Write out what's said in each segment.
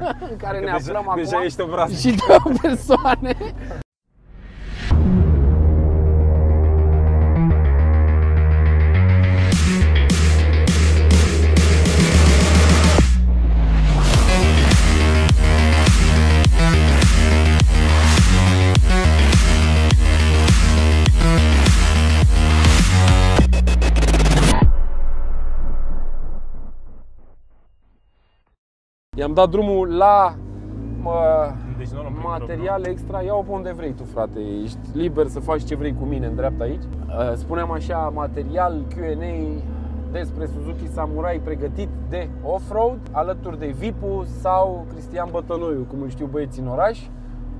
în care ne Deja- aflăm acum deja ești obraznic. și două persoane. I-am dat drumul la mă, Deci nu luăm prin materiale extra, ia-o pe unde vrei tu, frate. Ești liber să faci ce vrei cu mine în dreapta aici. Uh, Spuneam așa, material Q&A despre Suzuki Samurai pregătit de off-road, alături de Vipu sau Cristian Bătănoiu, cum îl știu băieții în oraș.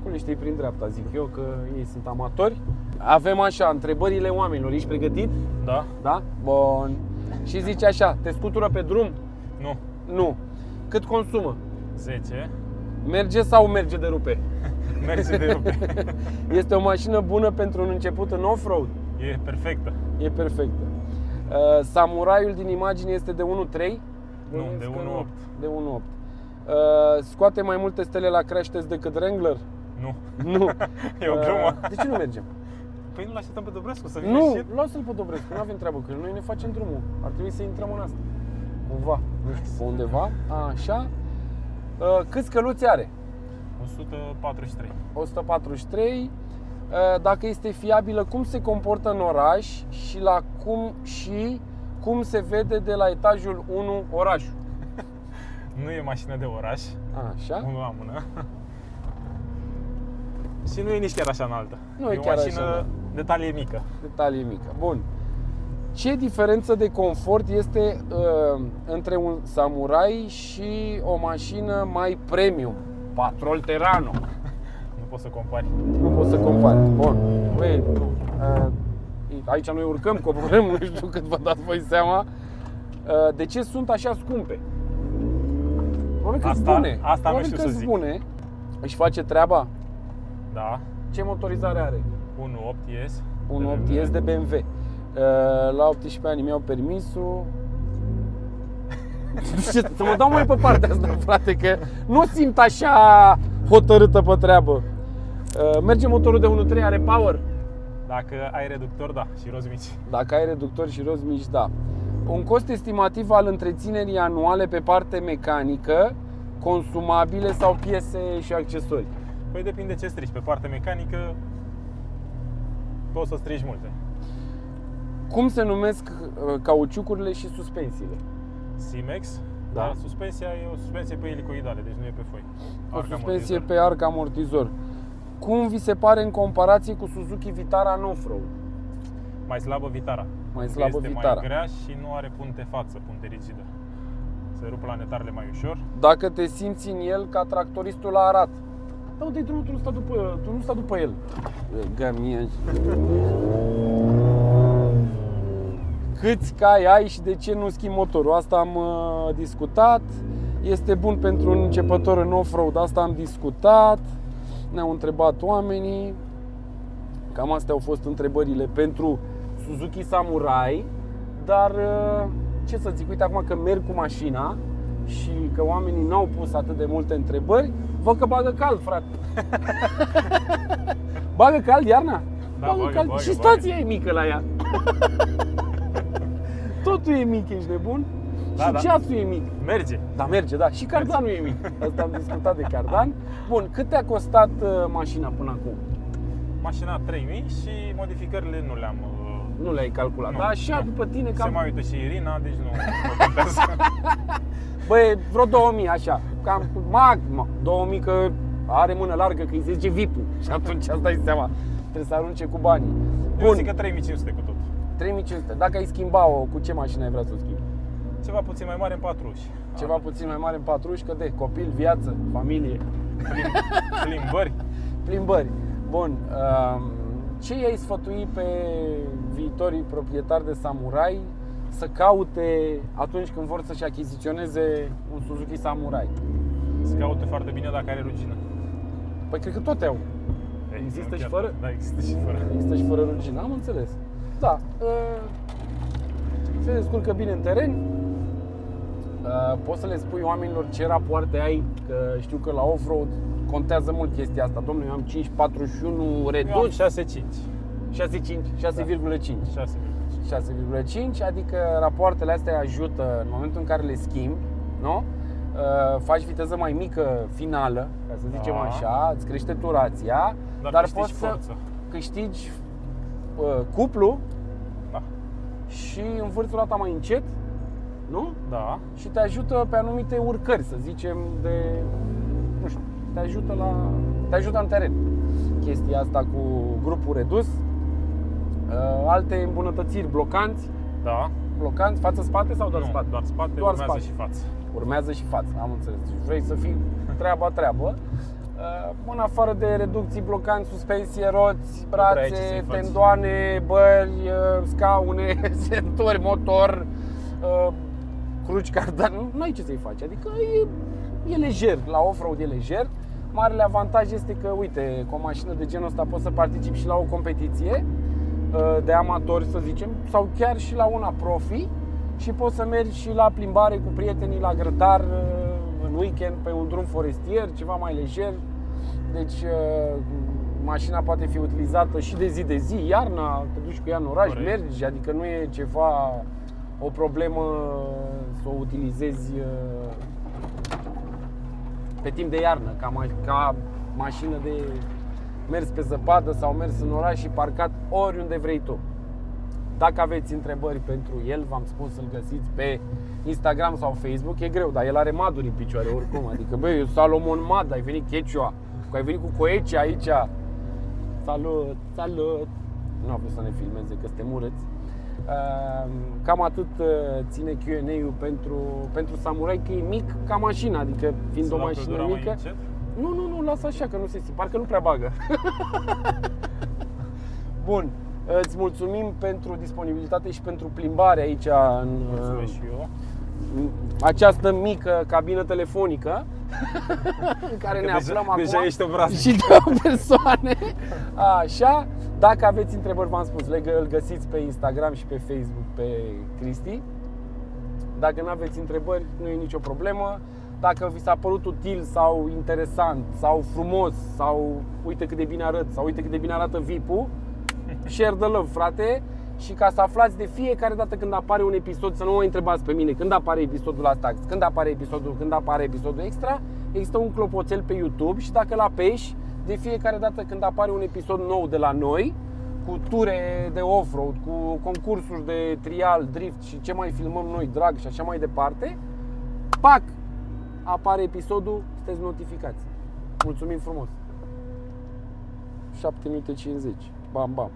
Cum le știi prin dreapta, zic eu, că ei sunt amatori. Avem așa, întrebările oamenilor. Ești pregătit? Da? Da? Bun. Și zice așa, te scutură pe drum? Nu. Nu. Cât consumă? 10. Merge sau merge de rupe? Merge de rupe. Este o mașină bună pentru un început în off-road? E perfectă. E perfectă. Uh, Samuraiul din imagine este de 1.3? Nu, Bănuiesc de că 1.8. De 1.8. Uh, scoate mai multe stele la crash test decât Wrangler? Nu. Nu. E o glumă. Uh, de ce nu mergem? Păi nu-l așteptăm pe Dobrescu să vină Nu, și el? lasă-l pe Dobrescu, nu avem treabă cu el. Noi ne facem drumul. Ar trebui să intrăm în asta. Cumva, nu știu, pe undeva. Așa. Uh, câți căluți are? 143. 143. Uh, Dacă este fiabilă, cum se comportă în oraș și la cum și cum se vede de la etajul 1 orașul. Nu e mașină de oraș, Așa. unul la mână. și nu e nici chiar așa înaltă. Nu e o chiar așa mașină înaltă. de talie mică. Detalii mică. Bun. Ce diferență de confort este uh, între un samurai și o mașină mai premium? Patrol Terrano. Nu poți să compari. Nu poți să compari. Bun. Băi, uh, aici noi urcăm, coborâm, nu știu cât vă dați voi seama. Uh, de ce sunt așa scumpe? Probabil că Asta- bune. asta nu Probabil știu că să sunt zic. bune. Își face treaba. Da. Ce motorizare are? 1.8 ies. Un De 8 BMW. ies de BMW. Uh, La 18 ani mi-au permisul. Ce, să mă dau mai pe partea asta, frate, că nu simt așa hotărâtă pe treabă. Uh, Merge motorul de 1.3, are power. Dacă ai reductor, da, și roți mici. Dacă ai reductor și roți mici, da. Un cost estimativ al întreținerii anuale pe parte mecanică, consumabile sau piese și accesorii. Păi depinde ce strici. Pe partea mecanică poți să strici multe. Cum se numesc uh, cauciucurile și suspensiile? Simex, Da. da. dar suspensia e o suspensie pe elicoidale, deci nu e pe foi. O Arc suspensie amortizor. pe arc amortizor. Cum vi se pare în comparație cu Suzuki Vitara în off-road? Mai slabă Vitara. Mai slabă este Vitara. mai grea și nu are punte față, punte rigidă. Se rup planetarele mai ușor. Dacă te simți în el ca tractoristul la Arat. Da, de drumul, tu nu sta după, tu nu sta după el. Gamie. Câți cai ai și de ce nu schimbi motorul? Asta am uh, discutat. Este bun pentru un începător în off-road, asta am discutat. Ne-au întrebat oamenii. Cam astea au fost întrebările pentru Suzuki Samurai. Dar uh, ce să zic, uite acum că merg cu mașina și că oamenii n-au pus atât de multe întrebări, văd că bagă cald, frate. bagă cald iarna? Da, bagă, cald. bagă, și bagă. stația e mică la ea. Totul e mic, ești nebun? Da, și da. ceasul e mic. Merge. Da, merge, da. Și cardanul e mic. Asta am discutat de cardan. Bun, cât te-a costat uh, mașina până acum? Mașina 3000 și modificările nu le-am... uh, Nu le-ai calculat. Nu, Da, așa nu. după tine Se cam... mai uită și Irina, deci nu, nu contează. Băi, vreo 2000 așa. Cam mag, mă, 2000 că are mână largă, că îi zice VIP-ul. Și atunci îți dai seama. Trebuie să arunce cu banii. Eu Bun, zic că 3500 cu tot. 3500. Dacă ai schimba-o, cu ce mașină ai vrea să o schimbi? Ceva puțin mai mare în 4 uși. Ceva puțin mai mare în patrușcă de copil, viață, familie, Plim, plimbări. plimbări. Bun, um, ce i-ai sfătui pe viitorii proprietari de samurai să caute atunci când vor să-și achiziționeze un Suzuki Samurai? Se caută foarte bine dacă are rugină. Păi cred că toate au. Există Chiar- și fără? Da, există și fără. Există și fără rugină, am înțeles. Da, uh, se descurcă bine în teren, Uh, poți să le spui oamenilor ce rapoarte ai, că știu că la off-road contează mult chestia asta. Domnule, eu am 541 Eu am redus, 6,5. 6,5, 6,5. 6,5. 6,5, adică rapoartele astea ajută în momentul în care le schimbi, nu? Uh, faci viteză mai mică finală, ca să zicem Da. așa, îți crește turația, Dar, dar câștigi poți să forță. câștigi uh, cuplu Da. Și învârți roata mai încet, nu? Da. Și te ajută pe anumite urcări, să zicem, de, nu știu, te ajută la, te ajută în teren. Chestia asta cu grupul redus, Uh, alte îmbunătățiri, blocanți, Da. blocanți, față-spate sau doar nu, spate? doar spate, Doar urmează spate. și față. Urmează și față, am înțeles. Deci vrei să fii treaba treabă. Uh, În afară de reducții, blocanți, suspensie, roți, prea ai ce brațe, să-i faci. tendoane, bări, uh, scaune, centuri, motor, uh, cruci cardan, nu ai ce să-i faci. Adică e, e lejer, la off-road e lejer. Marele avantaj este că, uite, cu o mașină de genul ăsta poți să participi și la o competiție uh, de amatori, să zicem, sau chiar și la una profi și poți să mergi și la plimbare cu prietenii la grătar uh, în weekend pe un drum forestier, ceva mai lejer. Deci uh, mașina poate fi utilizată și de zi de zi, iarna, te duci cu ea în oraș, Corect. mergi, adică nu e ceva o problemă să o utilizezi uh, pe timp de iarnă, ca, ma- ca mașină de mers pe zăpadă sau mers în oraș și parcat oriunde vrei tu. Dacă aveți întrebări pentru el, v-am spus să-l găsiți pe Instagram sau Facebook. E greu, dar el are maduri în picioare oricum. Adică, băi, eu Salomon Mad, ai venit Quechua, că ai venit cu coeci aici. Salut, salut! Nu a vrut să ne filmeze, că suntem urâți. Uh, Cam atât uh, ține Q&A-ul pentru, pentru Samurai, că e mic ca mașina, adică fiind Să o luăm mașină căldura mai mică. încet? Nu, nu, nu, lasă așa că nu se simte, parcă nu prea bagă. Bun, îți mulțumim pentru disponibilitate și pentru plimbare aici în, Mulțumesc și eu. în această mică cabină telefonică în care Că ne deja- aflăm acum deja ești obraznic. și două persoane. Așa, dacă aveți întrebări, v-am spus, le gă- îl găsiți pe Instagram și pe Facebook pe Cristi. Dacă nu aveți întrebări, nu e nicio problemă. Dacă vi s-a părut util sau interesant sau frumos sau uite cât de bine arăt sau uite cât de bine arată VIP-ul, share the love, frate. Și ca să aflați de fiecare dată când apare un episod, să nu mă întrebați pe mine când apare episodul la tax, când apare episodul, când apare episodul extra, există un clopoțel pe YouTube și dacă îl apeși, de fiecare dată când apare un episod nou de la noi, cu ture de off-road, cu concursuri de trial, drift și ce mai filmăm noi, drag și așa mai departe, pac, apare episodul, sunteți notificați. Mulțumim frumos! 7 minute 50. Bam, bam.